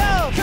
go!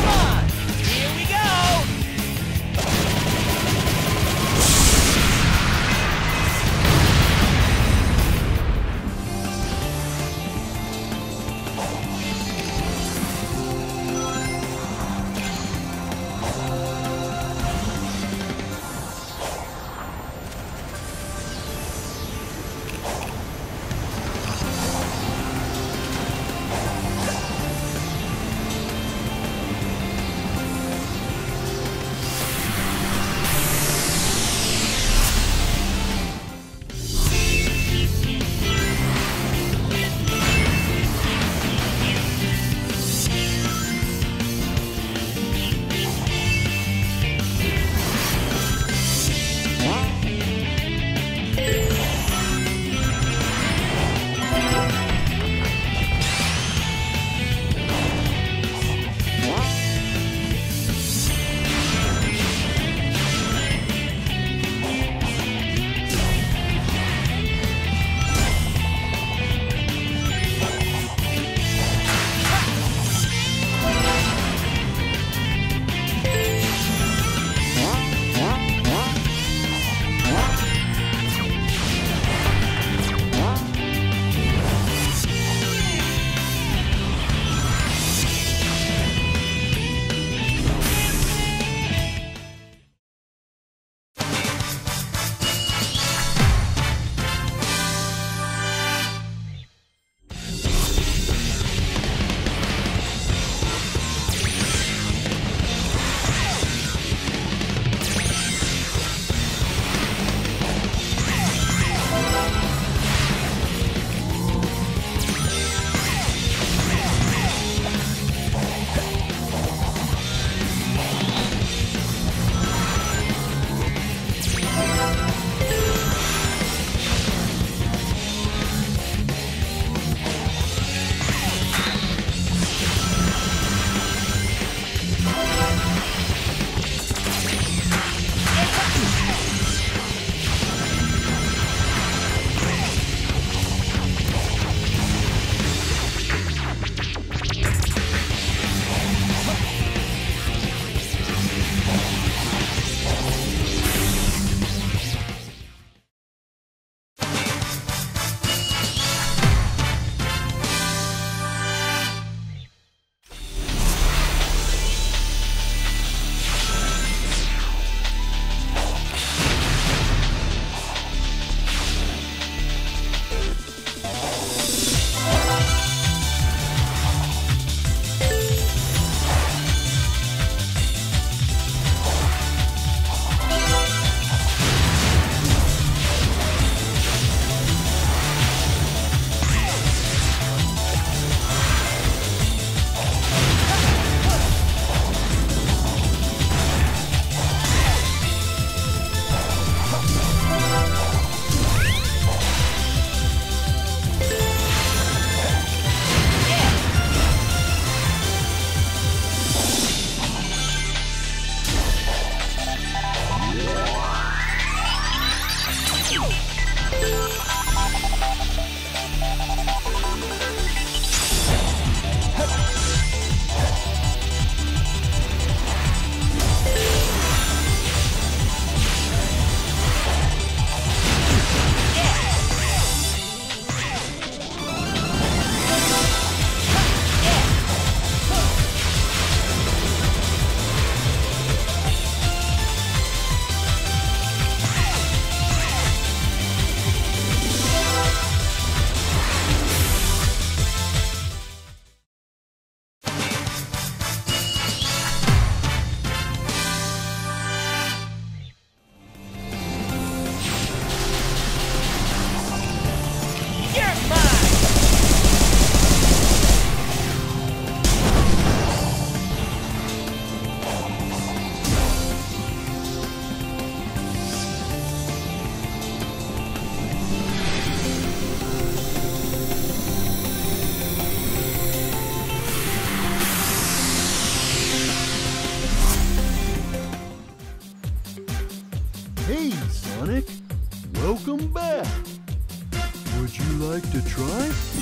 Try?